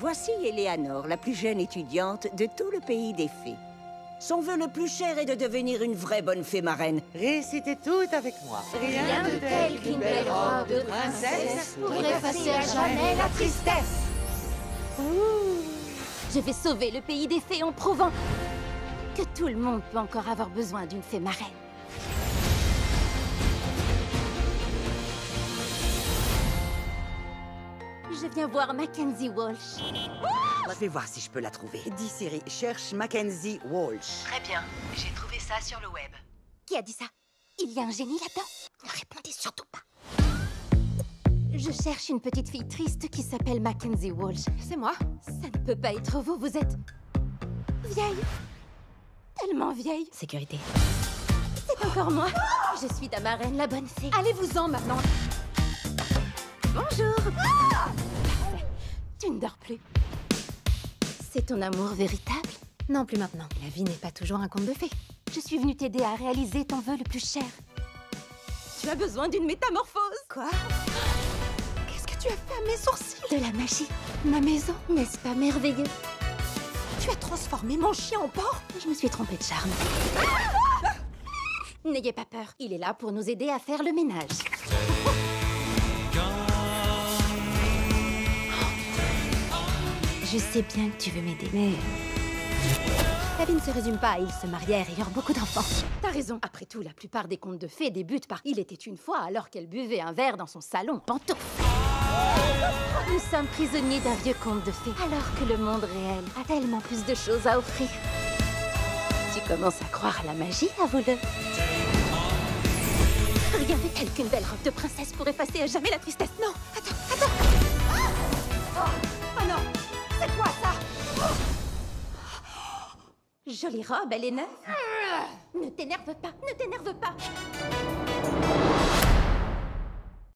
Voici Eleanor, la plus jeune étudiante de tout le pays des fées. Son vœu le plus cher est de devenir une vraie bonne fée marraine. Récitez tout avec moi. Rien de tel qu'une belle robe de princesse pour effacer à jamais la tristesse. Je vais sauver le pays des fées en prouvant que tout le monde peut encore avoir besoin d'une fée marraine. Je viens voir Mackenzie Walsh. Je vais voir si je peux la trouver. Dis Siri, cherche Mackenzie Walsh. Très bien, j'ai trouvé ça sur le web. Qui a dit ça? Il y a un génie là-dedans? Ne répondez surtout pas. Je cherche une petite fille triste qui s'appelle Mackenzie Walsh. C'est moi Ça ne peut pas être vous, vous êtes... vieille. Tellement vieille. Sécurité. C'est encore moi. Je suis ta marraine, la bonne fée. Allez-vous-en maintenant. Bonjour. Tu ne dors plus. C'est ton amour véritable? Non, plus maintenant. La vie n'est pas toujours un conte de fées. Je suis venue t'aider à réaliser ton vœu le plus cher. Tu as besoin d'une métamorphose Quoi? Qu'est-ce que tu as fait à mes sourcils? De la magie. Ma maison, n'est-ce pas merveilleux? Tu as transformé mon chien en porc? Je me suis trompée de charme. N'ayez pas peur, il est là pour nous aider à faire le ménage. Je sais bien que tu veux m'aider, mais... La vie ne se résume pas à ils se marièrent et eurent beaucoup d'enfants. T'as raison. Après tout, la plupart des contes de fées débutent par « Il était une fois » alors qu'elle buvait un verre dans son salon pantoufle. Nous sommes prisonniers d'un vieux conte de fées, alors que le monde réel a tellement plus de choses à offrir. Tu commences à croire à la magie, avoue-le. Rien de tel qu'une belle robe de princesse pour effacer à jamais la tristesse. Non, attends, Jolie robe, elle est neuve. Ne t'énerve pas, ne t'énerve pas.